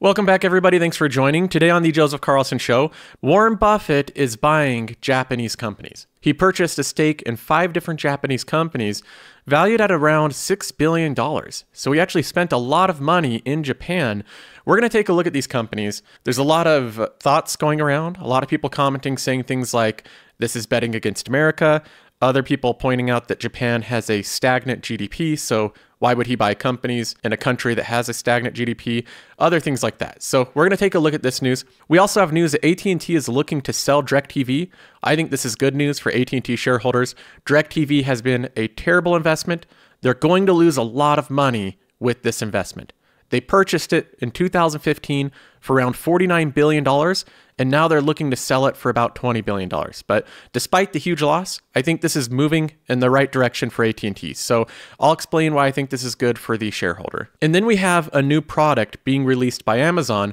Welcome back, everybody. Thanks for joining. Today on the Joseph Carlson Show, Warren Buffett is buying Japanese companies. He purchased a stake in five different Japanese companies valued at around $6 billion. So he actually spent a lot of money in Japan. We're going to take a look at these companies. There's a lot of uh, thoughts going around, a lot of people commenting saying things like, this is betting against America. Other people pointing out that Japan has a stagnant GDP, so why would he buy companies in a country that has a stagnant GDP? Other things like that. So we're going to take a look at this news. We also have news that AT&T is looking to sell DirecTV. I think this is good news for AT&T shareholders. DirecTV has been a terrible investment. They're going to lose a lot of money with this investment. They purchased it in 2015 for around $49 billion, and now they're looking to sell it for about $20 billion. But despite the huge loss, I think this is moving in the right direction for AT&T. So I'll explain why I think this is good for the shareholder. And then we have a new product being released by Amazon.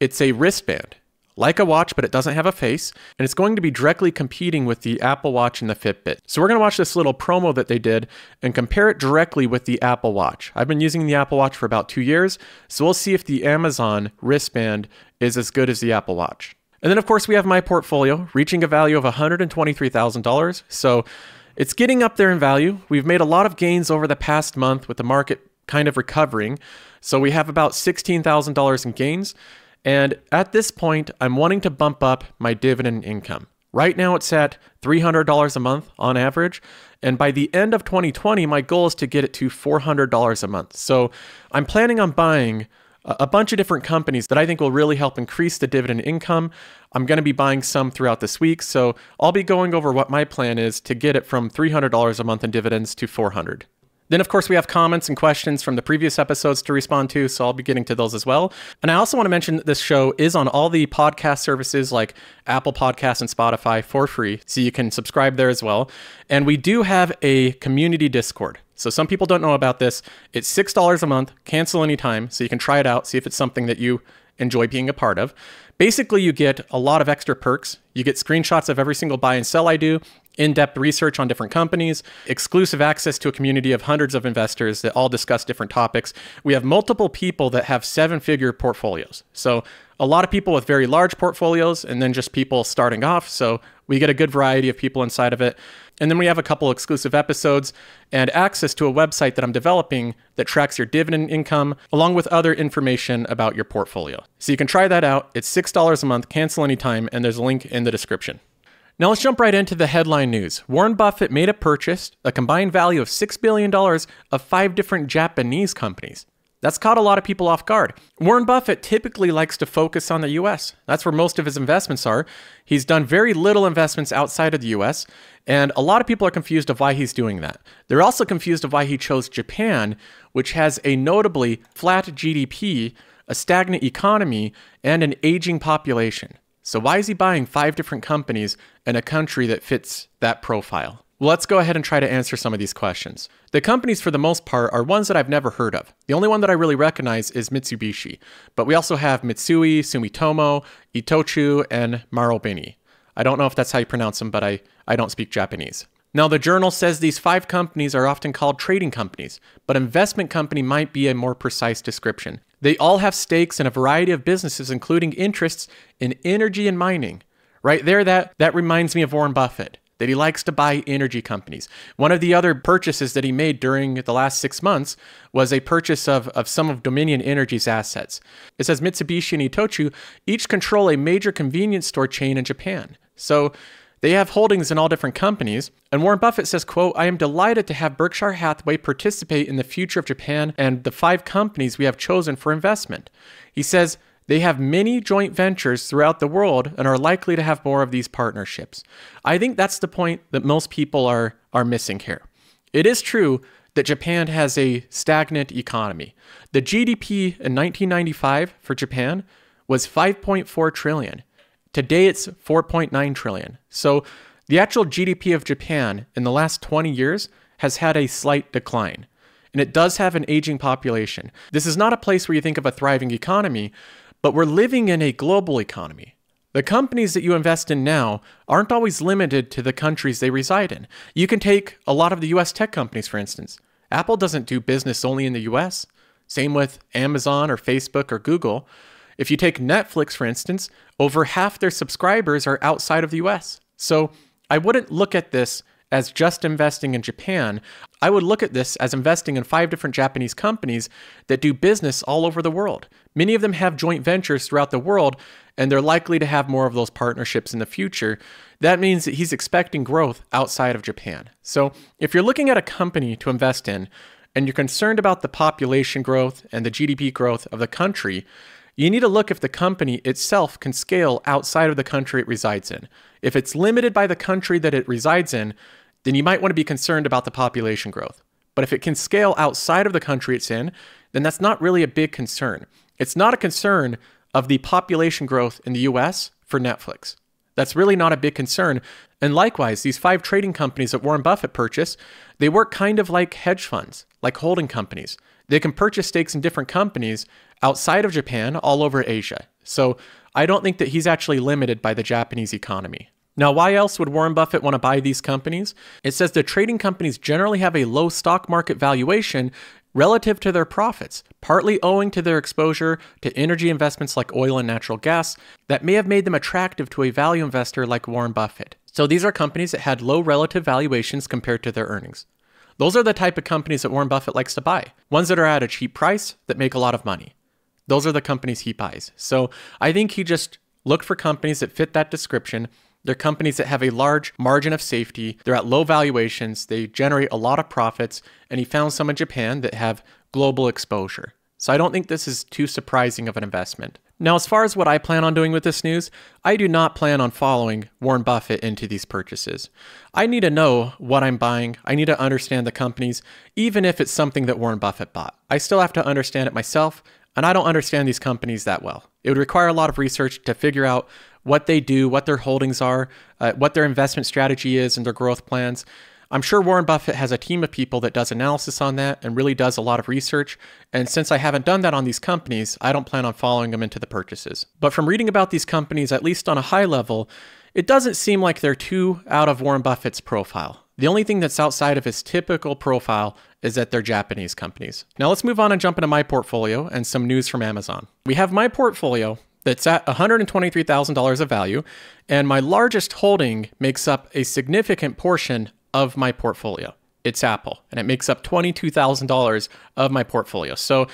It's a wristband like a watch, but it doesn't have a face, and it's going to be directly competing with the Apple Watch and the Fitbit. So we're going to watch this little promo that they did and compare it directly with the Apple Watch. I've been using the Apple Watch for about two years, so we'll see if the Amazon wristband is as good as the Apple Watch. And then, of course, we have my portfolio reaching a value of $123,000. So it's getting up there in value. We've made a lot of gains over the past month with the market kind of recovering. So we have about $16,000 in gains. And at this point, I'm wanting to bump up my dividend income. Right now, it's at $300 a month on average. And by the end of 2020, my goal is to get it to $400 a month. So I'm planning on buying a bunch of different companies that I think will really help increase the dividend income. I'm going to be buying some throughout this week, so I'll be going over what my plan is to get it from $300 a month in dividends to 400. Then, of course, we have comments and questions from the previous episodes to respond to, so I'll be getting to those as well. And I also want to mention that this show is on all the podcast services like Apple Podcasts and Spotify for free, so you can subscribe there as well. And we do have a community Discord. So some people don't know about this. It's $6 a month, cancel anytime, so you can try it out, see if it's something that you enjoy being a part of. Basically, you get a lot of extra perks. You get screenshots of every single buy and sell I do, in depth research on different companies, exclusive access to a community of hundreds of investors that all discuss different topics. We have multiple people that have seven figure portfolios. So, a lot of people with very large portfolios, and then just people starting off. So, we get a good variety of people inside of it. And then we have a couple exclusive episodes and access to a website that I'm developing that tracks your dividend income along with other information about your portfolio. So you can try that out. It's $6 a month, cancel anytime, and there's a link in the description. Now let's jump right into the headline news. Warren Buffett made a purchase, a combined value of $6 billion of five different Japanese companies. That's caught a lot of people off guard. Warren Buffett typically likes to focus on the US. That's where most of his investments are. He's done very little investments outside of the US, and a lot of people are confused of why he's doing that. They're also confused of why he chose Japan, which has a notably flat GDP, a stagnant economy, and an aging population. So, why is he buying five different companies in a country that fits that profile? Well, let's go ahead and try to answer some of these questions. The companies, for the most part, are ones that I've never heard of. The only one that I really recognize is Mitsubishi, but we also have Mitsui, Sumitomo, Itochu, and Marubeni. I don't know if that's how you pronounce them, but I, I don't speak Japanese. Now, the journal says these five companies are often called trading companies, but investment company might be a more precise description. They all have stakes in a variety of businesses, including interests in energy and mining. Right there, that, that reminds me of Warren Buffett, that he likes to buy energy companies. One of the other purchases that he made during the last six months was a purchase of, of some of Dominion Energy's assets. It says Mitsubishi and Itochu each control a major convenience store chain in Japan. So they have holdings in all different companies, and Warren Buffett says, quote, I am delighted to have Berkshire Hathaway participate in the future of Japan and the five companies we have chosen for investment. He says, they have many joint ventures throughout the world and are likely to have more of these partnerships. I think that's the point that most people are, are missing here. It is true that Japan has a stagnant economy. The GDP in 1995 for Japan was 5.4 trillion. Today it's 4.9 trillion. So the actual GDP of Japan in the last 20 years has had a slight decline. And it does have an aging population. This is not a place where you think of a thriving economy, but we're living in a global economy. The companies that you invest in now aren't always limited to the countries they reside in. You can take a lot of the US tech companies, for instance. Apple doesn't do business only in the US. Same with Amazon or Facebook or Google. If you take Netflix, for instance, over half their subscribers are outside of the US. So I wouldn't look at this as just investing in Japan. I would look at this as investing in five different Japanese companies that do business all over the world. Many of them have joint ventures throughout the world, and they're likely to have more of those partnerships in the future. That means that he's expecting growth outside of Japan. So if you're looking at a company to invest in, and you're concerned about the population growth and the GDP growth of the country, you need to look if the company itself can scale outside of the country it resides in. If it's limited by the country that it resides in, then you might want to be concerned about the population growth. But if it can scale outside of the country it's in, then that's not really a big concern. It's not a concern of the population growth in the US for Netflix. That's really not a big concern. And likewise, these five trading companies that Warren Buffett purchased, they work kind of like hedge funds, like holding companies. They can purchase stakes in different companies outside of Japan, all over Asia. So I don't think that he's actually limited by the Japanese economy. Now, why else would Warren Buffett want to buy these companies? It says the trading companies generally have a low stock market valuation relative to their profits, partly owing to their exposure to energy investments like oil and natural gas that may have made them attractive to a value investor like Warren Buffett. So these are companies that had low relative valuations compared to their earnings. Those are the type of companies that Warren Buffett likes to buy, ones that are at a cheap price that make a lot of money. Those are the companies he buys. So I think he just looked for companies that fit that description they're companies that have a large margin of safety. They're at low valuations. They generate a lot of profits. And he found some in Japan that have global exposure. So I don't think this is too surprising of an investment. Now, as far as what I plan on doing with this news, I do not plan on following Warren Buffett into these purchases. I need to know what I'm buying. I need to understand the companies, even if it's something that Warren Buffett bought. I still have to understand it myself, and I don't understand these companies that well. It would require a lot of research to figure out what they do, what their holdings are, uh, what their investment strategy is, and their growth plans. I'm sure Warren Buffett has a team of people that does analysis on that and really does a lot of research. And since I haven't done that on these companies, I don't plan on following them into the purchases. But from reading about these companies, at least on a high level, it doesn't seem like they're too out of Warren Buffett's profile. The only thing that's outside of his typical profile is that they're Japanese companies. Now let's move on and jump into my portfolio and some news from Amazon. We have my portfolio that's at $123,000 of value, and my largest holding makes up a significant portion of my portfolio. It's Apple, and it makes up $22,000 of my portfolio. So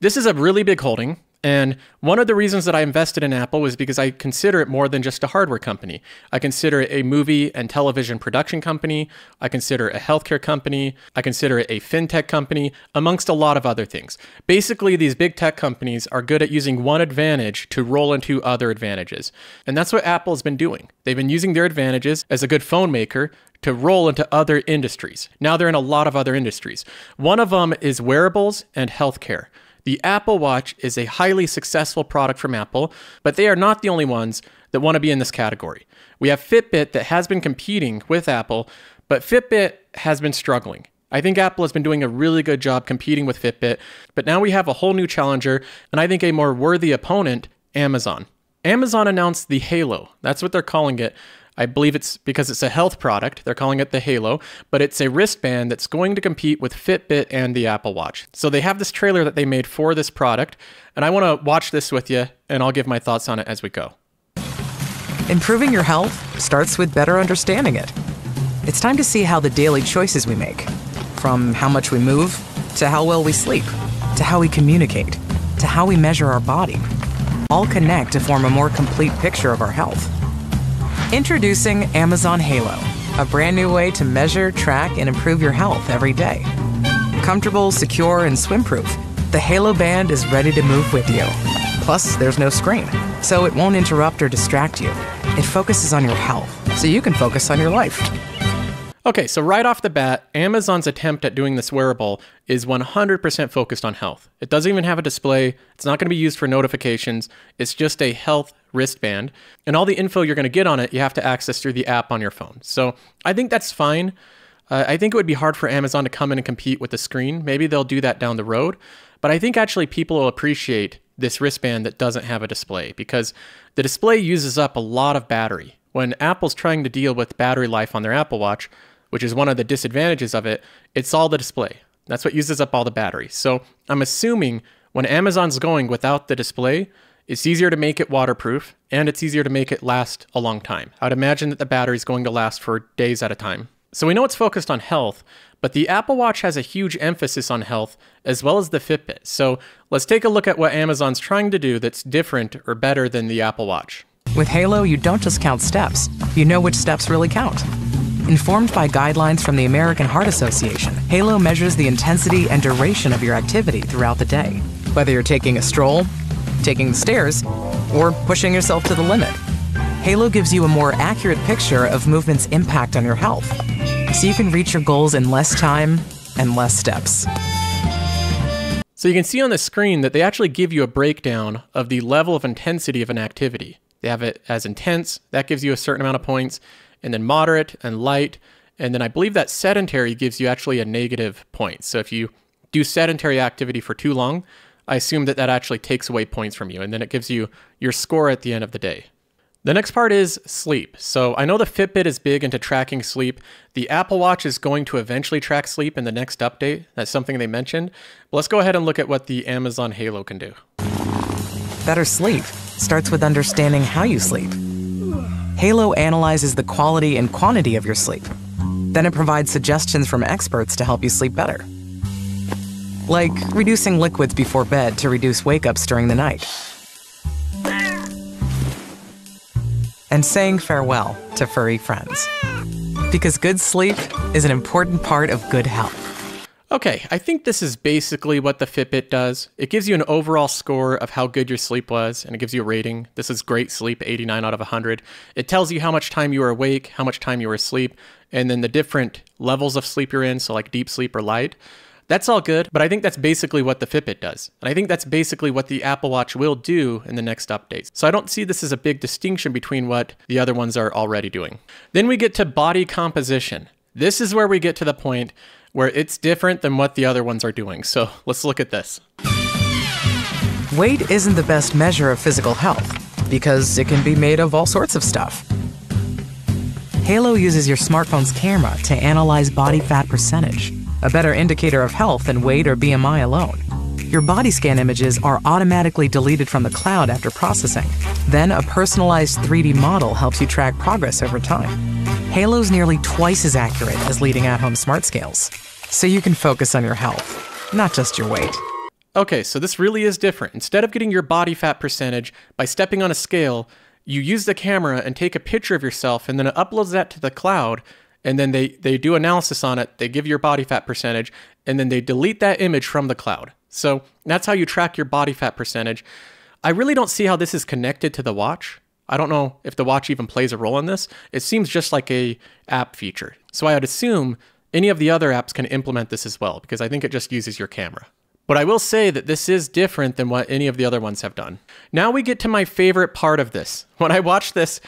this is a really big holding. And one of the reasons that I invested in Apple was because I consider it more than just a hardware company. I consider it a movie and television production company. I consider it a healthcare company. I consider it a fintech company, amongst a lot of other things. Basically, these big tech companies are good at using one advantage to roll into other advantages. And that's what Apple has been doing. They've been using their advantages as a good phone maker to roll into other industries. Now they're in a lot of other industries. One of them is wearables and healthcare. The Apple Watch is a highly successful product from Apple, but they are not the only ones that want to be in this category. We have Fitbit that has been competing with Apple, but Fitbit has been struggling. I think Apple has been doing a really good job competing with Fitbit, but now we have a whole new challenger, and I think a more worthy opponent, Amazon. Amazon announced the Halo. That's what they're calling it. I believe it's because it's a health product. They're calling it the Halo, but it's a wristband that's going to compete with Fitbit and the Apple Watch. So they have this trailer that they made for this product, and I want to watch this with you, and I'll give my thoughts on it as we go. Improving your health starts with better understanding it. It's time to see how the daily choices we make, from how much we move, to how well we sleep, to how we communicate, to how we measure our body, all connect to form a more complete picture of our health. Introducing Amazon Halo, a brand new way to measure, track, and improve your health every day. Comfortable, secure, and swim proof, the Halo Band is ready to move with you. Plus, there's no screen, so it won't interrupt or distract you. It focuses on your health, so you can focus on your life. Okay, so right off the bat, Amazon's attempt at doing this wearable is 100% focused on health. It doesn't even have a display, it's not going to be used for notifications, it's just a health wristband. And all the info you're going to get on it, you have to access through the app on your phone. So I think that's fine. Uh, I think it would be hard for Amazon to come in and compete with the screen. Maybe they'll do that down the road. But I think actually people will appreciate this wristband that doesn't have a display because the display uses up a lot of battery. When Apple's trying to deal with battery life on their Apple Watch, which is one of the disadvantages of it, it's all the display. That's what uses up all the battery. So I'm assuming when Amazon's going without the display, It's easier to make it waterproof, and it's easier to make it last a long time. I'd imagine that the battery is going to last for days at a time. So we know it's focused on health, but the Apple Watch has a huge emphasis on health as well as the Fitbit. So let's take a look at what Amazon's trying to do that's different or better than the Apple Watch. With Halo, you don't just count steps, you know which steps really count. Informed by guidelines from the American Heart Association, Halo measures the intensity and duration of your activity throughout the day. Whether you're taking a stroll, taking the stairs, or pushing yourself to the limit. Halo gives you a more accurate picture of movement's impact on your health, so you can reach your goals in less time and less steps. So you can see on the screen that they actually give you a breakdown of the level of intensity of an activity. They have it as intense, that gives you a certain amount of points, and then moderate and light, and then I believe that sedentary gives you actually a negative point. So if you do sedentary activity for too long, I assume that that actually takes away points from you, and then it gives you your score at the end of the day. The next part is sleep. So I know the Fitbit is big into tracking sleep. The Apple Watch is going to eventually track sleep in the next update. That's something they mentioned. But let's go ahead and look at what the Amazon Halo can do. Better sleep starts with understanding how you sleep. Halo analyzes the quality and quantity of your sleep. Then it provides suggestions from experts to help you sleep better like reducing liquids before bed to reduce wake ups during the night. And saying farewell to furry friends. Because good sleep is an important part of good health. Okay, I think this is basically what the Fitbit does. It gives you an overall score of how good your sleep was, and it gives you a rating. This is great sleep, 89 out of 100. It tells you how much time you were awake, how much time you were asleep, and then the different levels of sleep you're in, so like deep sleep or light. That's all good, but I think that's basically what the Fitbit does. And I think that's basically what the Apple Watch will do in the next updates. So I don't see this as a big distinction between what the other ones are already doing. Then we get to body composition. This is where we get to the point where it's different than what the other ones are doing. So let's look at this. Weight isn't the best measure of physical health because it can be made of all sorts of stuff. Halo uses your smartphone's camera to analyze body fat percentage a better indicator of health than weight or BMI alone. Your body scan images are automatically deleted from the cloud after processing. Then a personalized 3D model helps you track progress over time. Halo's nearly twice as accurate as leading at-home smart scales. So you can focus on your health, not just your weight. Okay, so this really is different. Instead of getting your body fat percentage by stepping on a scale, you use the camera and take a picture of yourself and then it uploads that to the cloud and then they they do analysis on it they give your body fat percentage and then they delete that image from the cloud so that's how you track your body fat percentage i really don't see how this is connected to the watch i don't know if the watch even plays a role in this it seems just like a app feature so i would assume any of the other apps can implement this as well because i think it just uses your camera but I will say that this is different than what any of the other ones have done. Now we get to my favorite part of this. When I watched this,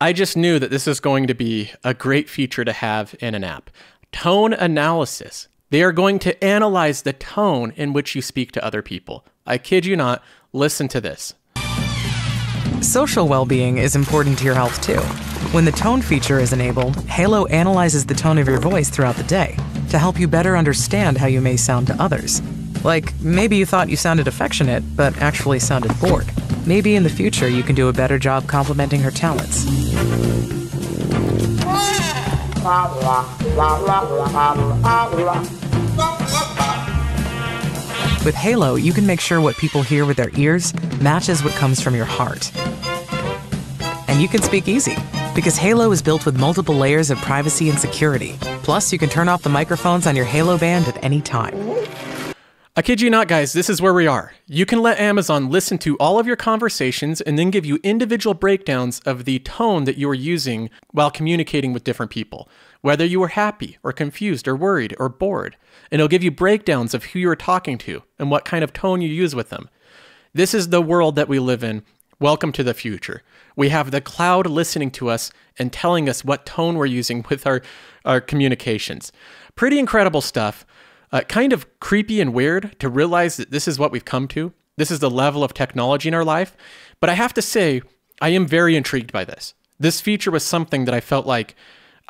I just knew that this is going to be a great feature to have in an app. Tone analysis. They are going to analyze the tone in which you speak to other people. I kid you not, listen to this. Social well being is important to your health too. When the tone feature is enabled, Halo analyzes the tone of your voice throughout the day to help you better understand how you may sound to others. Like, maybe you thought you sounded affectionate, but actually sounded bored. Maybe in the future you can do a better job complimenting her talents. With Halo, you can make sure what people hear with their ears matches what comes from your heart. And you can speak easy, because Halo is built with multiple layers of privacy and security. Plus, you can turn off the microphones on your Halo band at any time. I kid you not, guys, this is where we are. You can let Amazon listen to all of your conversations and then give you individual breakdowns of the tone that you are using while communicating with different people, whether you are happy or confused or worried or bored. And it'll give you breakdowns of who you are talking to and what kind of tone you use with them. This is the world that we live in. Welcome to the future. We have the cloud listening to us and telling us what tone we're using with our, our communications. Pretty incredible stuff. Uh, kind of creepy and weird to realize that this is what we've come to. This is the level of technology in our life. But I have to say, I am very intrigued by this. This feature was something that I felt like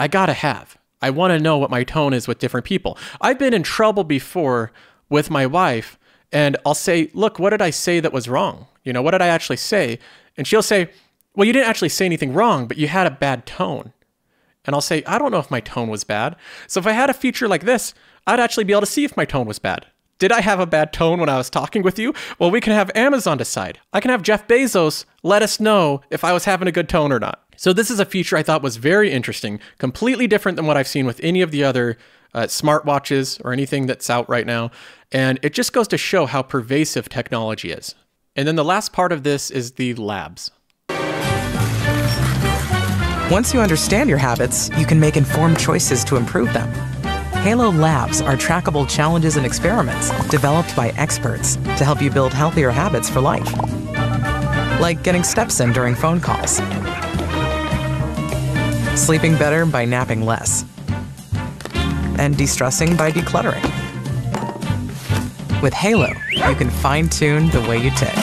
I gotta have. I wanna know what my tone is with different people. I've been in trouble before with my wife, and I'll say, Look, what did I say that was wrong? You know, what did I actually say? And she'll say, well, you didn't actually say anything wrong, but you had a bad tone. And I'll say, I don't know if my tone was bad. So if I had a feature like this, I'd actually be able to see if my tone was bad. Did I have a bad tone when I was talking with you? Well, we can have Amazon decide. I can have Jeff Bezos let us know if I was having a good tone or not. So this is a feature I thought was very interesting, completely different than what I've seen with any of the other uh, smartwatches or anything that's out right now. And it just goes to show how pervasive technology is. And then the last part of this is the labs. Once you understand your habits, you can make informed choices to improve them. Halo Labs are trackable challenges and experiments developed by experts to help you build healthier habits for life. Like getting steps in during phone calls, sleeping better by napping less, and de stressing by decluttering. With Halo, you can fine tune the way you tick.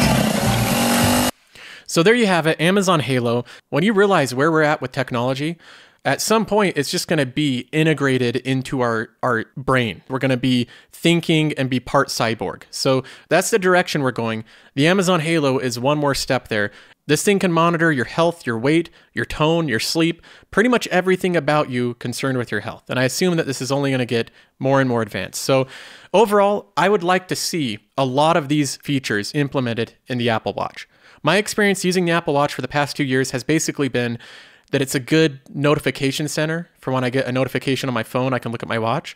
So there you have it, Amazon Halo. When you realize where we're at with technology, at some point it's just going to be integrated into our our brain. We're going to be thinking and be part cyborg. So that's the direction we're going. The Amazon Halo is one more step there. This thing can monitor your health, your weight, your tone, your sleep, pretty much everything about you concerned with your health. And I assume that this is only going to get more and more advanced. So, overall, I would like to see a lot of these features implemented in the Apple Watch. My experience using the Apple Watch for the past two years has basically been that it's a good notification center for when I get a notification on my phone, I can look at my watch.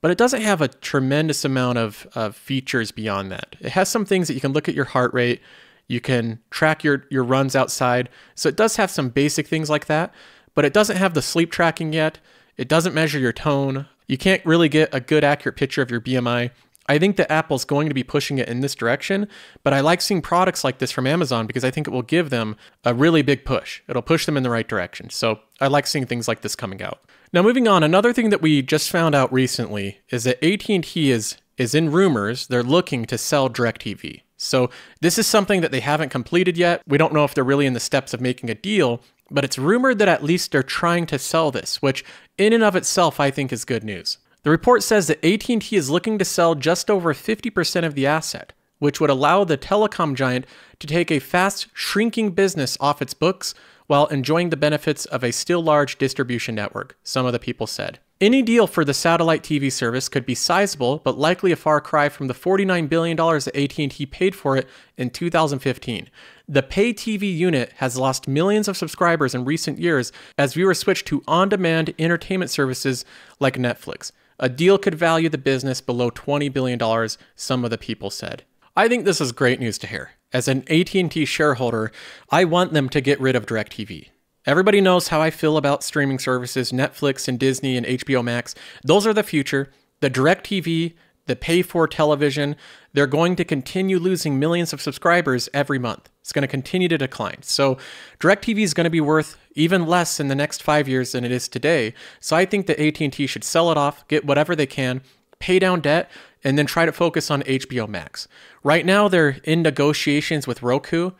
But it doesn't have a tremendous amount of, of features beyond that. It has some things that you can look at your heart rate, you can track your, your runs outside. So it does have some basic things like that, but it doesn't have the sleep tracking yet. It doesn't measure your tone. You can't really get a good accurate picture of your BMI. I think that Apple's going to be pushing it in this direction, but I like seeing products like this from Amazon because I think it will give them a really big push. It'll push them in the right direction. So I like seeing things like this coming out. Now moving on, another thing that we just found out recently is that AT&T is is in rumors they're looking to sell DirecTV. So this is something that they haven't completed yet. We don't know if they're really in the steps of making a deal, but it's rumored that at least they're trying to sell this, which in and of itself I think is good news. The report says that AT&T is looking to sell just over 50% of the asset, which would allow the telecom giant to take a fast shrinking business off its books while enjoying the benefits of a still large distribution network, some of the people said. Any deal for the satellite TV service could be sizable, but likely a far cry from the $49 billion that AT&T paid for it in 2015. The pay TV unit has lost millions of subscribers in recent years as viewers switch to on-demand entertainment services like Netflix. A deal could value the business below $20 billion, some of the people said. I think this is great news to hear. As an AT&T shareholder, I want them to get rid of DirecTV. Everybody knows how I feel about streaming services, Netflix and Disney and HBO Max. Those are the future. The DirecTV the pay for television, they're going to continue losing millions of subscribers every month. It's going to continue to decline. So DirecTV is going to be worth even less in the next five years than it is today. So I think that AT&T should sell it off, get whatever they can, pay down debt, and then try to focus on HBO Max. Right now, they're in negotiations with Roku.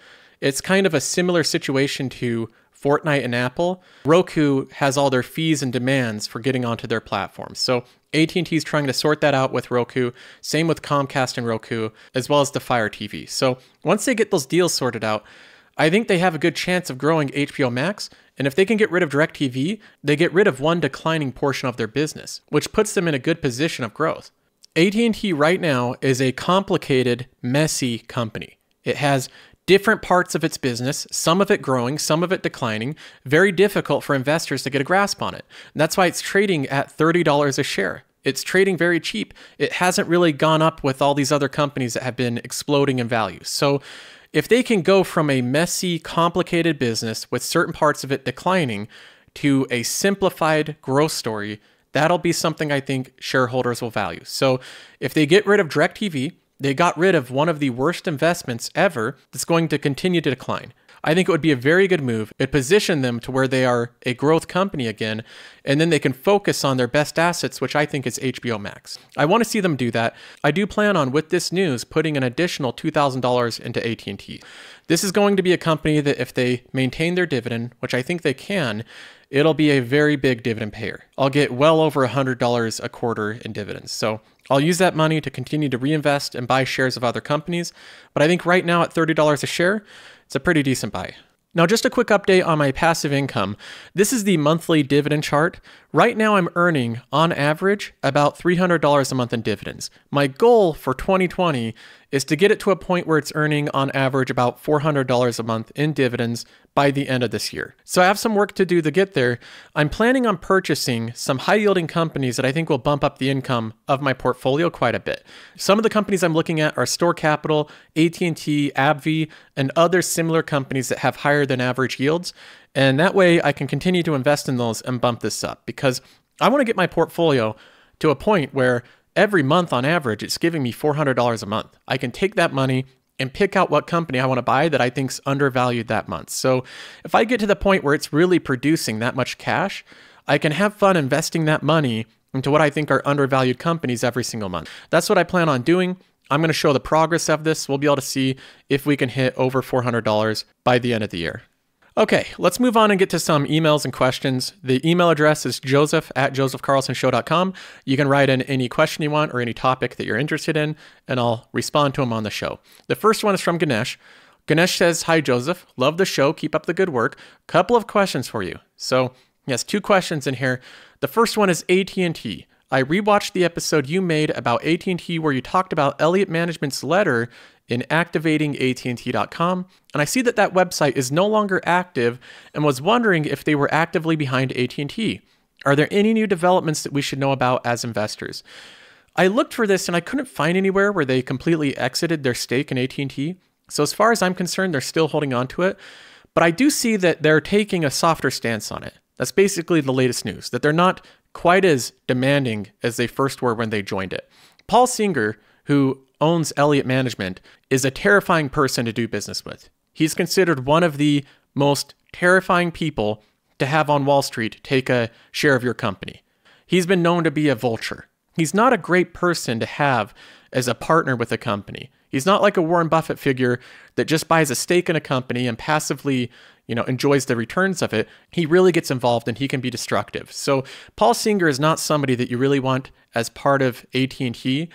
It's kind of a similar situation to Fortnite and Apple, Roku has all their fees and demands for getting onto their platforms. So AT&T is trying to sort that out with Roku, same with Comcast and Roku, as well as the Fire TV. So once they get those deals sorted out, I think they have a good chance of growing HBO Max, and if they can get rid of DirecTV, they get rid of one declining portion of their business, which puts them in a good position of growth. AT&T right now is a complicated, messy company. It has different parts of its business, some of it growing, some of it declining, very difficult for investors to get a grasp on it. And that's why it's trading at $30 a share. It's trading very cheap. It hasn't really gone up with all these other companies that have been exploding in value. So, if they can go from a messy, complicated business with certain parts of it declining to a simplified growth story, that'll be something I think shareholders will value. So, if they get rid of DirecTV, they got rid of one of the worst investments ever that's going to continue to decline. I think it would be a very good move. It position them to where they are a growth company again, and then they can focus on their best assets, which I think is HBO Max. I want to see them do that. I do plan on with this news putting an additional $2,000 into AT&T. This is going to be a company that if they maintain their dividend, which I think they can, it'll be a very big dividend payer. I'll get well over $100 a quarter in dividends. So I'll use that money to continue to reinvest and buy shares of other companies. But I think right now at $30 a share, it's a pretty decent buy. Now, just a quick update on my passive income. This is the monthly dividend chart. Right now, I'm earning, on average, about $300 a month in dividends. My goal for 2020 is to get it to a point where it's earning, on average, about $400 a month in dividends by the end of this year. So I have some work to do to get there. I'm planning on purchasing some high yielding companies that I think will bump up the income of my portfolio quite a bit. Some of the companies I'm looking at are Store Capital, AT&T, AbbVie, and other similar companies that have higher than average yields. And that way I can continue to invest in those and bump this up because I want to get my portfolio to a point where every month on average it's giving me $400 a month. I can take that money and pick out what company I want to buy that I think's undervalued that month. So if I get to the point where it's really producing that much cash, I can have fun investing that money into what I think are undervalued companies every single month. That's what I plan on doing. I'm going to show the progress of this. We'll be able to see if we can hit over $400 by the end of the year. Okay, let's move on and get to some emails and questions. The email address is joseph at josephcarlsonshow.com. You can write in any question you want or any topic that you're interested in, and I'll respond to them on the show. The first one is from Ganesh. Ganesh says, Hi, Joseph. Love the show. Keep up the good work. Couple of questions for you. So, yes, two questions in here. The first one is AT&T. I rewatched the episode you made about AT&T where you talked about Elliott Management's letter in activating AT&T.com, and I see that that website is no longer active and was wondering if they were actively behind AT&T. Are there any new developments that we should know about as investors? I looked for this and I couldn't find anywhere where they completely exited their stake in AT&T. So as far as I'm concerned, they're still holding on to it, but I do see that they're taking a softer stance on it. That's basically the latest news, that they're not quite as demanding as they first were when they joined it. Paul Singer, who owns Elliott Management, is a terrifying person to do business with. He's considered one of the most terrifying people to have on Wall Street take a share of your company. He's been known to be a vulture. He's not a great person to have as a partner with a company. He's not like a Warren Buffett figure that just buys a stake in a company and passively, you know, enjoys the returns of it. He really gets involved and he can be destructive. So Paul Singer is not somebody that you really want as part of AT&T.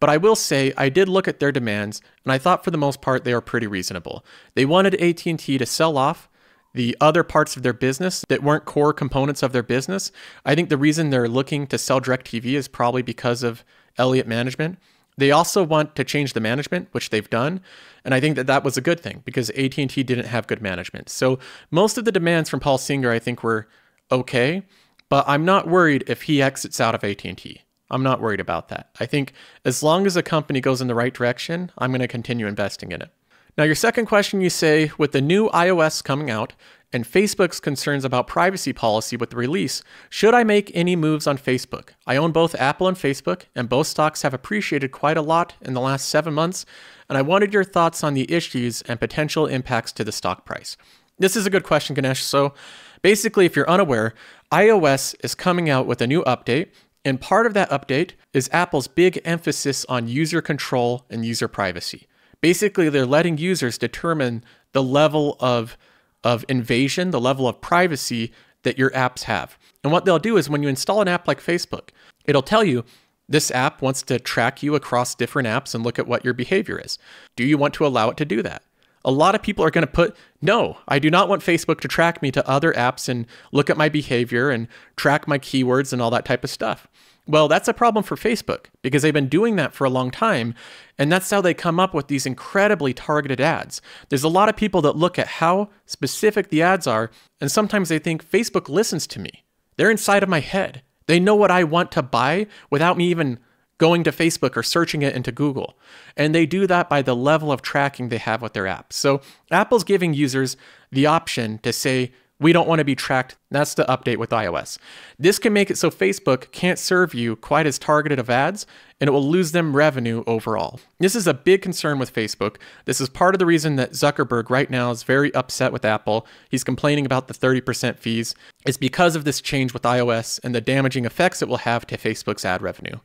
But I will say I did look at their demands and I thought for the most part they are pretty reasonable. They wanted AT&T to sell off the other parts of their business that weren't core components of their business. I think the reason they're looking to sell DirecTV is probably because of Elliott Management. They also want to change the management, which they've done, and I think that that was a good thing because AT&T didn't have good management. So most of the demands from Paul Singer I think were okay, but I'm not worried if he exits out of AT&T. I'm not worried about that. I think as long as a company goes in the right direction, I'm going to continue investing in it. Now, your second question you say, with the new iOS coming out and Facebook's concerns about privacy policy with the release, should I make any moves on Facebook? I own both Apple and Facebook, and both stocks have appreciated quite a lot in the last seven months, and I wanted your thoughts on the issues and potential impacts to the stock price. This is a good question, Ganesh. So, basically, if you're unaware, iOS is coming out with a new update and part of that update is Apple's big emphasis on user control and user privacy. Basically, they're letting users determine the level of, of invasion, the level of privacy that your apps have. And what they'll do is when you install an app like Facebook, it'll tell you this app wants to track you across different apps and look at what your behavior is. Do you want to allow it to do that? A lot of people are going to put, no, I do not want Facebook to track me to other apps and look at my behavior and track my keywords and all that type of stuff. Well, that's a problem for Facebook because they've been doing that for a long time. And that's how they come up with these incredibly targeted ads. There's a lot of people that look at how specific the ads are, and sometimes they think Facebook listens to me. They're inside of my head. They know what I want to buy without me even going to Facebook or searching it into Google. And they do that by the level of tracking they have with their apps. So Apple's giving users the option to say, We don't want to be tracked. That's the update with iOS. This can make it so Facebook can't serve you quite as targeted of ads and it will lose them revenue overall. This is a big concern with Facebook. This is part of the reason that Zuckerberg right now is very upset with Apple. He's complaining about the 30% fees. It's because of this change with iOS and the damaging effects it will have to Facebook's ad revenue.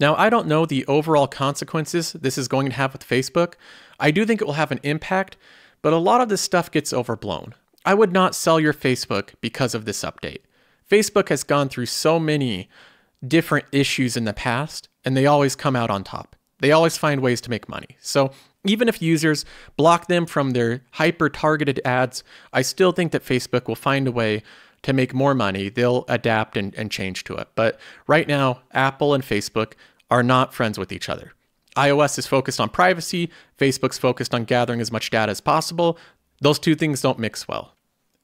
Now, I don't know the overall consequences this is going to have with Facebook. I do think it will have an impact, but a lot of this stuff gets overblown. I would not sell your Facebook because of this update. Facebook has gone through so many different issues in the past, and they always come out on top. They always find ways to make money. So even if users block them from their hyper targeted ads, I still think that Facebook will find a way to make more money. They'll adapt and, and change to it. But right now, Apple and Facebook are not friends with each other. iOS is focused on privacy, Facebook's focused on gathering as much data as possible. Those two things don't mix well.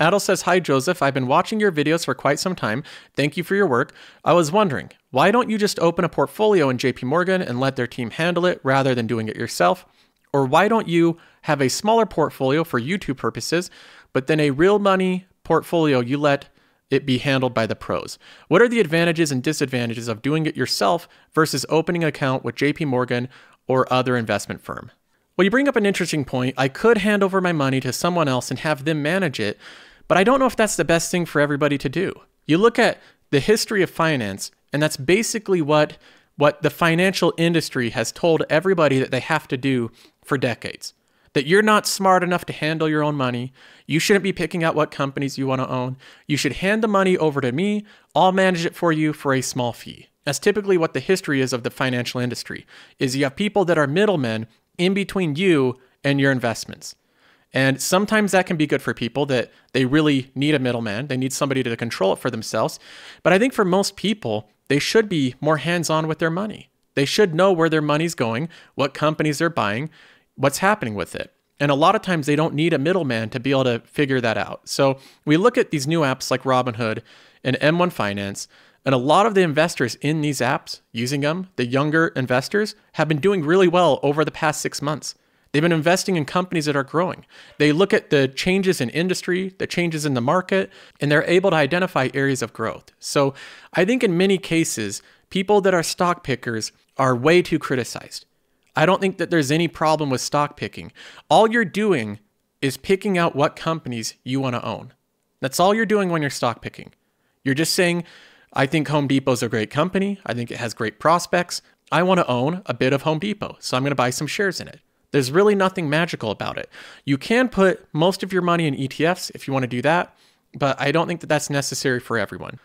Adel says, Hi, Joseph. I've been watching your videos for quite some time. Thank you for your work. I was wondering, why don't you just open a portfolio in JP Morgan and let their team handle it rather than doing it yourself? Or why don't you have a smaller portfolio for YouTube purposes, but then a real money portfolio you let it be handled by the pros? What are the advantages and disadvantages of doing it yourself versus opening an account with JP Morgan or other investment firm? Well, you bring up an interesting point. I could hand over my money to someone else and have them manage it, but I don't know if that's the best thing for everybody to do. You look at the history of finance, and that's basically what what the financial industry has told everybody that they have to do for decades. That you're not smart enough to handle your own money. You shouldn't be picking out what companies you want to own. You should hand the money over to me. I'll manage it for you for a small fee. That's typically what the history is of the financial industry. Is you have people that are middlemen in between you and your investments. And sometimes that can be good for people that they really need a middleman. They need somebody to control it for themselves. But I think for most people, they should be more hands on with their money. They should know where their money's going, what companies they're buying, what's happening with it. And a lot of times they don't need a middleman to be able to figure that out. So we look at these new apps like Robinhood and M1 Finance and a lot of the investors in these apps using them, the younger investors, have been doing really well over the past six months. They've been investing in companies that are growing. They look at the changes in industry, the changes in the market, and they're able to identify areas of growth. So I think in many cases, people that are stock pickers are way too criticized. I don't think that there's any problem with stock picking. All you're doing is picking out what companies you want to own. That's all you're doing when you're stock picking. You're just saying, I think Home Depot's a great company. I think it has great prospects. I want to own a bit of Home Depot, so I'm going to buy some shares in it. There's really nothing magical about it. You can put most of your money in ETFs if you want to do that, but I don't think that that's necessary for everyone.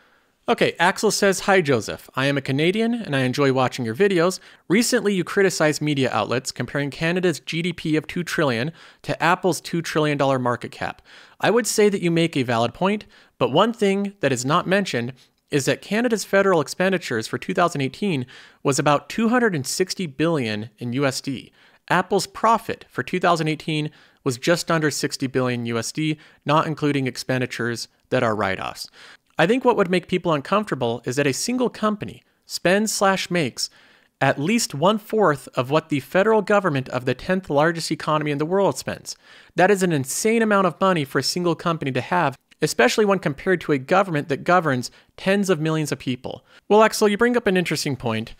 Okay, Axel says, Hi Joseph. I am a Canadian and I enjoy watching your videos. Recently, you criticized media outlets comparing Canada's GDP of 2 trillion to Apple's 2 trillion dollar market cap. I would say that you make a valid point, but one thing that is not mentioned is that Canada's federal expenditures for 2018 was about 260 billion in USD. Apple's profit for 2018 was just under 60 billion USD, not including expenditures that are write-offs. I think what would make people uncomfortable is that a single company spends slash makes at least one fourth of what the federal government of the 10th largest economy in the world spends. That is an insane amount of money for a single company to have, especially when compared to a government that governs tens of millions of people. Well, Axel, you bring up an interesting point.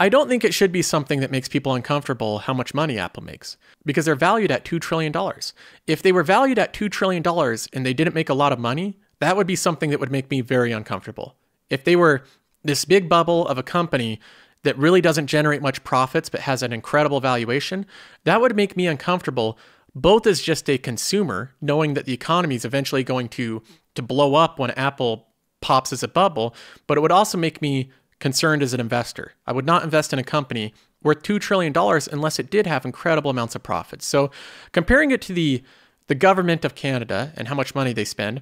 I don't think it should be something that makes people uncomfortable how much money Apple makes, because they're valued at $2 trillion. If they were valued at $2 trillion and they didn't make a lot of money, that would be something that would make me very uncomfortable. If they were this big bubble of a company that really doesn't generate much profits but has an incredible valuation, that would make me uncomfortable both as just a consumer, knowing that the economy is eventually going to to blow up when Apple pops as a bubble, but it would also make me concerned as an investor. I would not invest in a company worth $2 trillion unless it did have incredible amounts of profits. So comparing it to the the government of Canada and how much money they spend,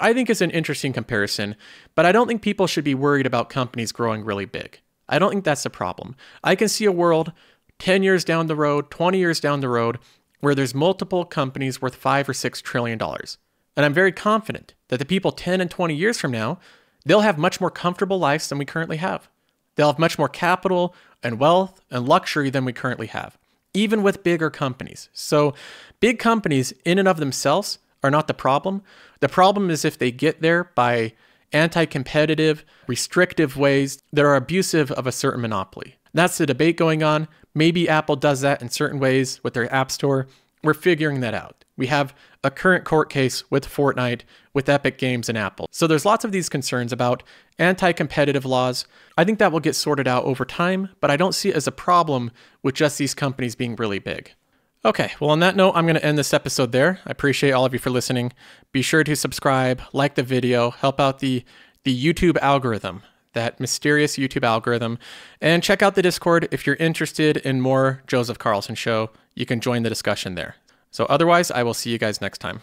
I think is an interesting comparison, but I don't think people should be worried about companies growing really big. I don't think that's the problem. I can see a world 10 years down the road, 20 years down the road where there's multiple companies worth five or six trillion dollars. And I'm very confident that the people 10 and 20 years from now, they'll have much more comfortable lives than we currently have. They'll have much more capital and wealth and luxury than we currently have, even with bigger companies. So, big companies, in and of themselves, are not the problem. The problem is if they get there by anti competitive, restrictive ways that are abusive of a certain monopoly. That's the debate going on. Maybe Apple does that in certain ways with their App Store. We're figuring that out. We have a current court case with Fortnite, with Epic Games, and Apple. So there's lots of these concerns about anti competitive laws. I think that will get sorted out over time, but I don't see it as a problem with just these companies being really big. Okay, well, on that note, I'm going to end this episode there. I appreciate all of you for listening. Be sure to subscribe, like the video, help out the, the YouTube algorithm, that mysterious YouTube algorithm, and check out the Discord if you're interested in more Joseph Carlson Show. You can join the discussion there. So, otherwise, I will see you guys next time.